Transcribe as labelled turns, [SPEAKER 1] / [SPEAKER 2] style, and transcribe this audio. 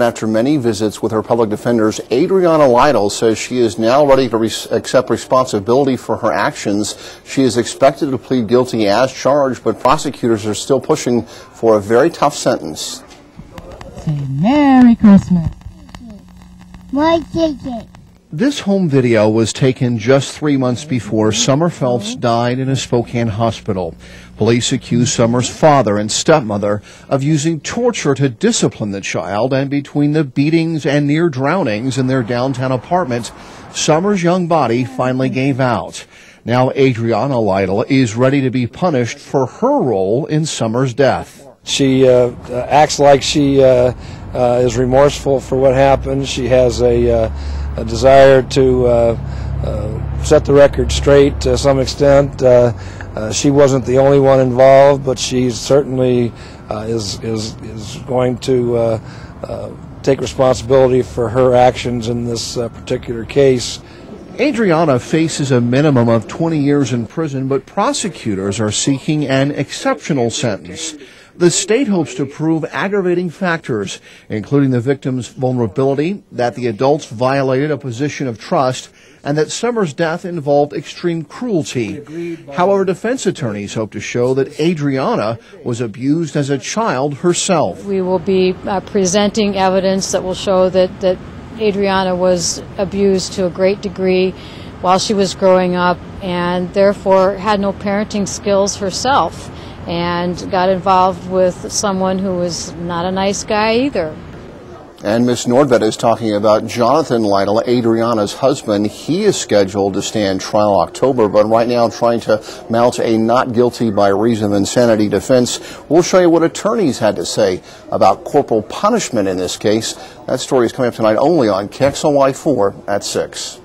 [SPEAKER 1] After many visits with her public defenders, Adriana Lytle says she is now ready to re accept responsibility for her actions. She is expected to plead guilty as charged, but prosecutors are still pushing for a very tough sentence.
[SPEAKER 2] Say Merry Christmas.
[SPEAKER 3] My ticket.
[SPEAKER 1] This home video was taken just three months before Summer Phelps died in a Spokane hospital. Police accuse Summer's father and stepmother of using torture to discipline the child, and between the beatings and near drownings in their downtown apartment, Summer's young body finally gave out. Now Adriana Lytle is ready to be punished for her role in Summer's death.
[SPEAKER 4] She uh, acts like she uh, uh, is remorseful for what happened. She has a, uh, a desire to uh, uh, set the record straight to some extent. Uh, uh, she wasn't the only one involved, but she certainly uh, is, is, is going to take responsibility for her actions in this particular case.
[SPEAKER 1] Adriana faces a minimum of 20 years in prison, but prosecutors are seeking an exceptional sentence. The state hopes to prove aggravating factors, including the victim's vulnerability, that the adults violated a position of trust, and that Summer's death involved extreme cruelty. However, defense attorneys hope to show that Adriana was abused as a child herself.
[SPEAKER 5] We will be uh, presenting evidence that will show that, that Adriana was abused to a great degree while she was growing up and therefore had no parenting skills herself and got involved with someone who was not a nice guy either.
[SPEAKER 1] And Miss Nordvedt is talking about Jonathan Lytle, Adriana's husband. He is scheduled to stand trial October, but right now trying to mount a not guilty by reason of insanity defense. We'll show you what attorneys had to say about corporal punishment in this case. That story is coming up tonight only on KXLY 4 at 6.